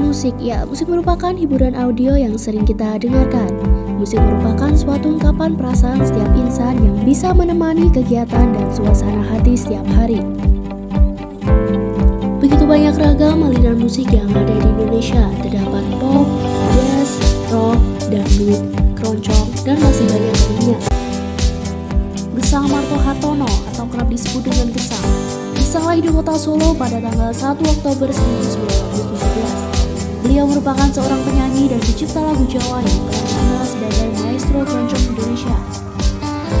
Musik, ya, musik merupakan hiburan audio yang sering kita dengarkan. Musik merupakan suatu ungkapan perasaan setiap insan yang bisa menemani kegiatan dan suasana hati setiap hari. Begitu banyak ragam aliran musik yang ada di Indonesia, terdapat pop, jazz, rock, dangdut, keroncong, dan masih banyak lainnya. Gesang Marto Hartono atau kerap disebut dengan Gesang, Gesang lahir di kota Solo pada tanggal 1 Oktober 1917. Beliau merupakan seorang penyanyi dan pencipta lagu Jawa yang terkenal sebagai maestro keroncong Indonesia.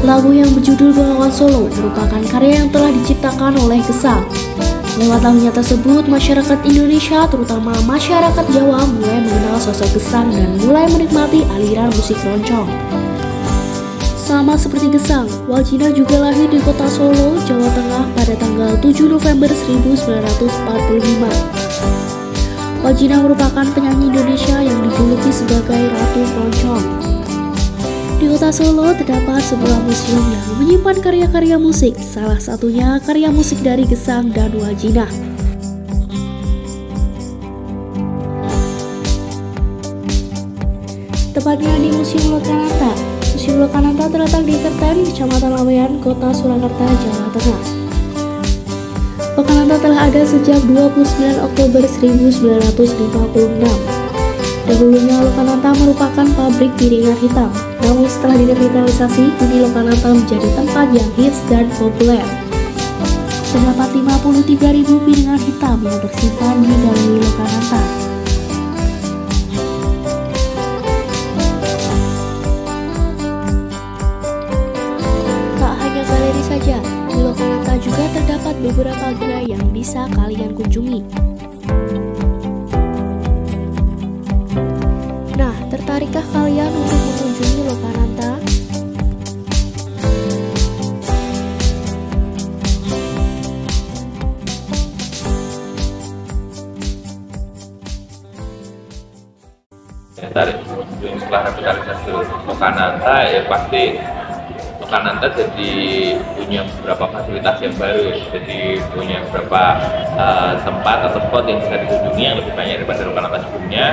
Lagu yang berjudul Bengawan Solo merupakan karya yang telah diciptakan oleh Gesang. Lewat lagunya tersebut, masyarakat Indonesia, terutama masyarakat Jawa, mulai mengenal sosok Gesang dan mulai menikmati aliran musik keroncong. Sama seperti Gesang, Waljina juga lahir di kota Solo, Jawa Tengah pada tanggal 7 November 1945. Wajina merupakan penyanyi Indonesia yang dijuluki sebagai Ratu Keroncong. Di kota Solo terdapat sebuah museum yang menyimpan karya-karya musik, salah satunya karya musik dari Gesang dan Wajina. Tepatnya di Museum Lokananta. Museum Lokananta terletak di Kerten, Kecamatan Laweyan, Kota Surakarta, Jawa Tengah. Lokananta telah ada sejak 29 Oktober 1956. Dahulunya Lokananta merupakan pabrik piringan hitam, namun setelah direvitalisasi, kini Lokananta menjadi tempat yang hits dan populer. Terdapat 53.000 piringan hitam yang tersimpan di galeri Lokananta. Bisa kalian kunjungi. Nah, tertarikkah kalian untuk mengunjungi Lokananta? Tarik setelah revitalisasi Lokananta ya pasti Kananta jadi punya beberapa fasilitas yang baru, jadi punya beberapa uh, tempat atau spot yang bisa dikunjungi yang lebih banyak daripada Kananta sebelumnya.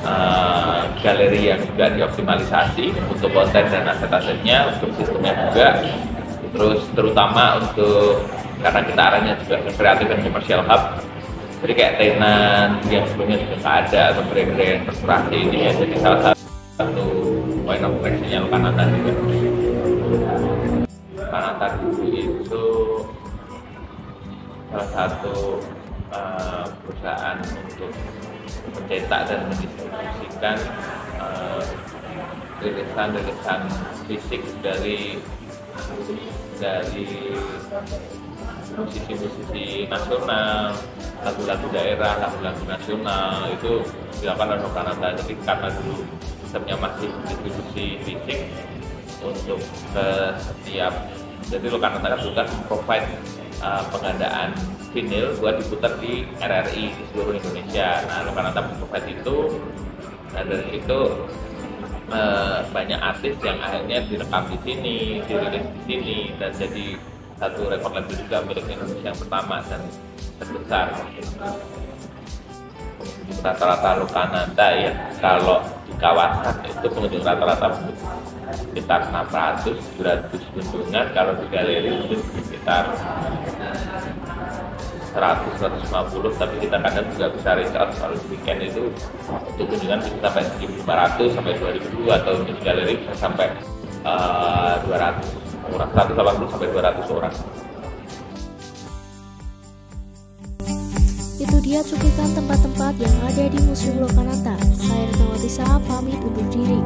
Uh, galeri yang juga dioptimalisasi untuk konten dan aset-asetnya, untuk sistemnya juga. Terus terutama untuk karena kita arahnya juga ke kreatif dan komersial hub, jadi kayak tenan yang sebelumnya juga nggak ada atau brand-brand korporasi ini ya jadi salah satu point of attraction-nya Kananta juga. Panata dulu itu salah satu uh, perusahaan untuk mencetak dan mendistribusikan uh, rilisan-rilisan fisik dari dari musisi-musisi nasional, lagu-lagu daerah, lagu-lagu nasional itu dilakukan oleh Kanada. Jadi karena dulu sistemnya masih distribusi fisik untuk ke setiap jadi Lokananta kan juga provide uh, pengadaan vinyl buat diputar di RRI di seluruh Indonesia. Nah, Lokananta provide itu nah dari situ uh, banyak artis yang akhirnya direkam di sini, dirilis di sini dan jadi satu rekor label juga milik Indonesia yang pertama dan terbesar. Rata-rata Lokananta ya. Kalau di kawasan itu pengunjung rata-rata sekitar 600 700 kunjungan. Kalau di galeri mungkin sekitar 100 150 tapi kita kadang juga bisa record kalau di weekend itu. Untuk kunjungan bisa sampai 1500 sampai 2000 atau di galeri bisa sampai uh, 200 orang 180 sampai 200 orang Itu dia cuplikan tempat-tempat yang ada di Museum Lokananta. Saya Retno Tisa pamit undur diri.